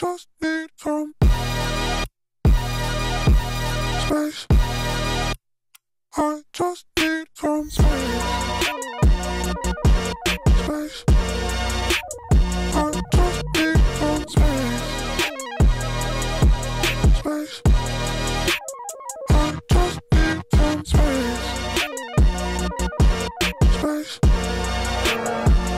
just need some space. I just need some space. Space. I just need some space. Space. I just need some space. Space.